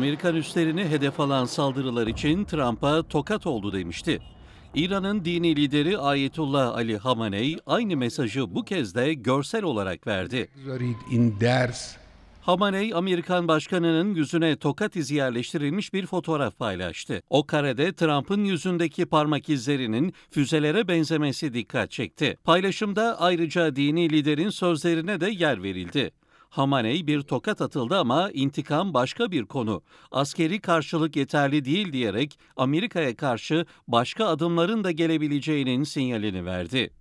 Amerikan üslerini hedef alan saldırılar için Trump'a tokat oldu demişti. İran'ın dini lideri Ayetullah Ali Hamaney aynı mesajı bu kez de görsel olarak verdi. Hamaney, Amerikan başkanının yüzüne tokat izi yerleştirilmiş bir fotoğraf paylaştı. O karede Trump'ın yüzündeki parmak izlerinin füzelere benzemesi dikkat çekti. Paylaşımda ayrıca dini liderin sözlerine de yer verildi. Hamaney bir tokat atıldı ama intikam başka bir konu. Askeri karşılık yeterli değil diyerek Amerika'ya karşı başka adımların da gelebileceğinin sinyalini verdi.